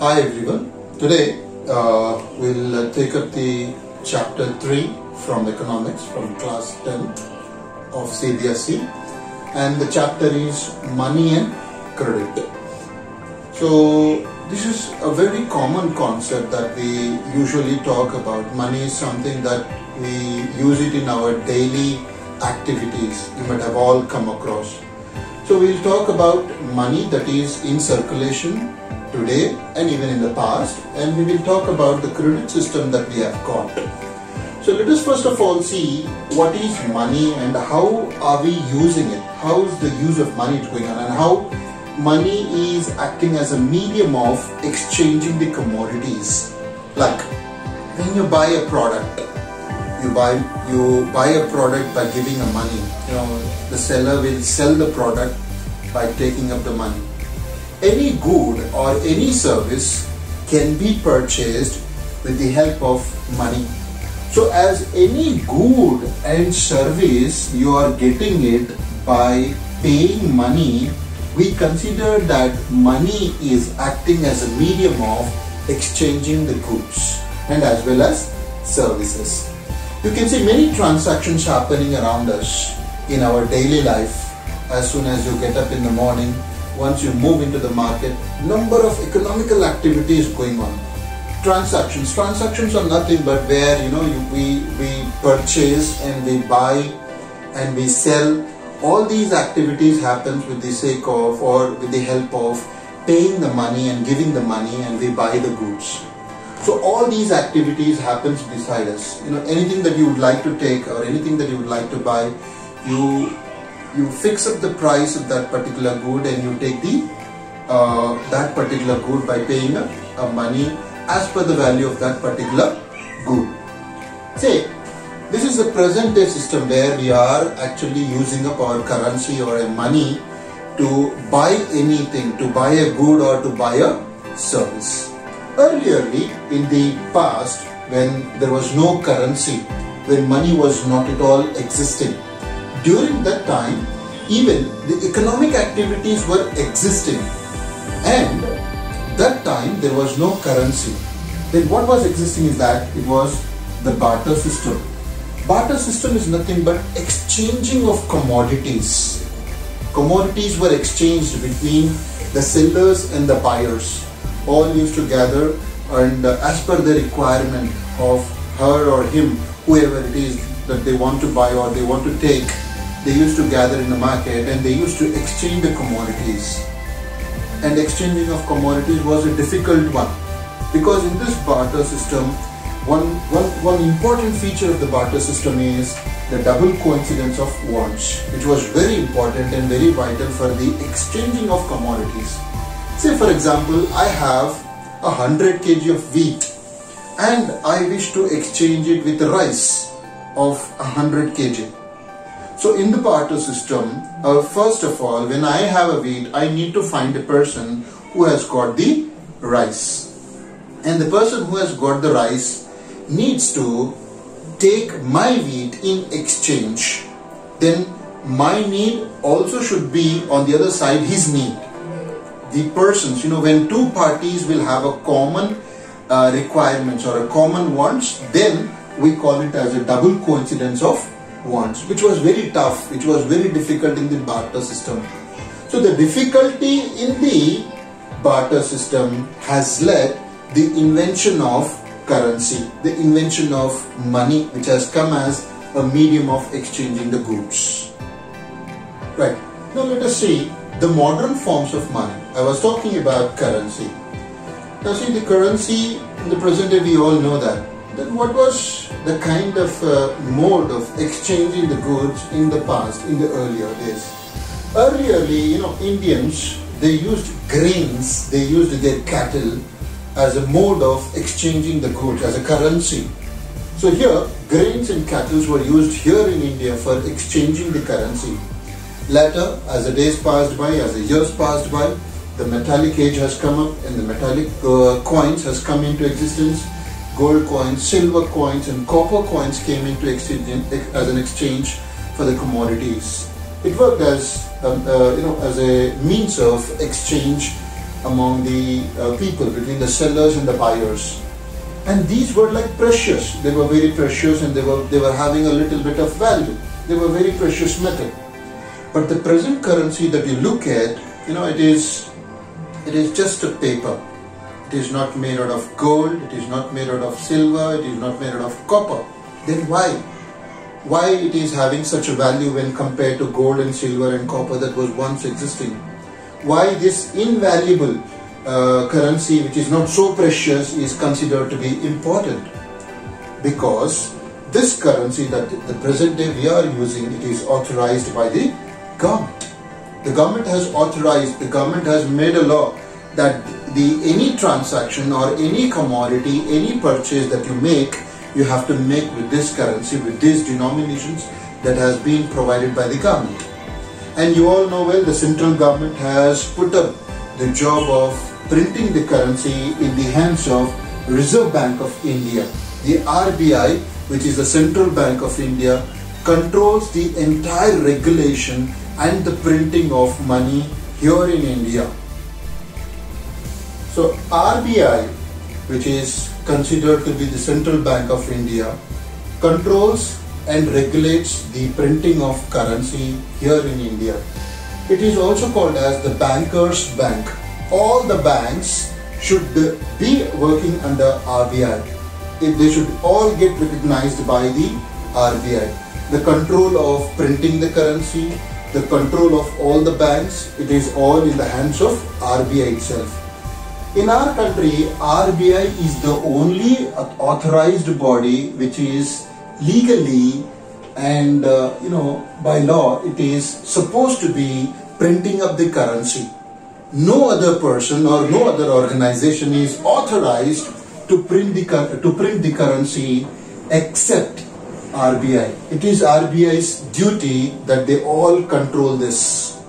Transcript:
Hi everyone. Today uh, we'll uh, take up the chapter 3 from economics from class 10 of CBSE and the chapter is money and credit. So this is a very common concept that we usually talk about. Money is something that we use it in our daily activities. You might have all come across. So we'll talk about money that is in circulation today and even in the past and we will talk about the credit system that we have got. So let us first of all see what is money and how are we using it? How is the use of money going on and how money is acting as a medium of exchanging the commodities. Like when you buy a product, you buy you buy a product by giving a money. You know, the seller will sell the product by taking up the money. Any good or any service can be purchased with the help of money. So as any good and service you are getting it by paying money, we consider that money is acting as a medium of exchanging the goods and as well as services. You can see many transactions happening around us in our daily life. As soon as you get up in the morning, once you move into the market, number of economical activities going on. Transactions. Transactions are nothing but where you know you, we we purchase and we buy and we sell. All these activities happens with the sake of or with the help of paying the money and giving the money and we buy the goods. So all these activities happens beside us. You know, anything that you would like to take or anything that you would like to buy, you you fix up the price of that particular good and you take the uh, that particular good by paying a, a money as per the value of that particular good. Say, this is the present day system where we are actually using up our currency or a money to buy anything, to buy a good or to buy a service. Earlierly, in the past, when there was no currency, when money was not at all existing, during that time, even the economic activities were existing, and that time there was no currency. Then what was existing is that it was the barter system. Barter system is nothing but exchanging of commodities. Commodities were exchanged between the sellers and the buyers all used to gather and uh, as per the requirement of her or him, whoever it is that they want to buy or they want to take, they used to gather in the market and they used to exchange the commodities. And exchanging of commodities was a difficult one because in this barter system, one, one, one important feature of the barter system is the double coincidence of wants, which was very important and very vital for the exchanging of commodities. Say for example, I have a hundred kg of wheat and I wish to exchange it with rice of a hundred kg. So in the barter system, uh, first of all, when I have a wheat, I need to find a person who has got the rice. And the person who has got the rice needs to take my wheat in exchange. Then my need also should be on the other side his need the persons, you know, when two parties will have a common uh, requirements or a common wants, then we call it as a double coincidence of wants, which was very tough, which was very difficult in the barter system. So the difficulty in the barter system has led the invention of currency, the invention of money, which has come as a medium of exchanging the goods. Right. Now let us see the modern forms of money. I was talking about currency. Now see the currency in the present day we all know that. Then what was the kind of uh, mode of exchanging the goods in the past, in the earlier days? Earlierly, you know, Indians, they used grains, they used their cattle as a mode of exchanging the goods, as a currency. So here, grains and cattle were used here in India for exchanging the currency. Later, as the days passed by, as the years passed by, the metallic age has come up and the metallic uh, coins has come into existence. Gold coins, silver coins and copper coins came into exchange as an exchange for the commodities. It worked as um, uh, you know as a means of exchange among the uh, people, between the sellers and the buyers. And these were like precious. They were very precious and they were, they were having a little bit of value. They were very precious metal. But the present currency that you look at, you know, it is, it is just a paper. It is not made out of gold, it is not made out of silver, it is not made out of copper. Then why? Why it is having such a value when compared to gold and silver and copper that was once existing? Why this invaluable uh, currency which is not so precious is considered to be important? Because this currency that the present day we are using, it is authorized by the government. The government has authorized, the government has made a law that the any transaction or any commodity, any purchase that you make, you have to make with this currency, with these denominations that has been provided by the government. And you all know well the central government has put up the job of printing the currency in the hands of Reserve Bank of India. The RBI, which is the Central Bank of India, controls the entire regulation and the printing of money here in India. So RBI, which is considered to be the Central Bank of India, controls and regulates the printing of currency here in India. It is also called as the bankers bank. All the banks should be working under RBI. If they should all get recognized by the RBI. The control of printing the currency, the control of all the banks, it is all in the hands of RBI itself. In our country, RBI is the only authorized body which is legally and uh, you know by law it is supposed to be printing up the currency. No other person or no other organization is authorized to print the to print the currency except RBI. It is RBI's duty that they all control this.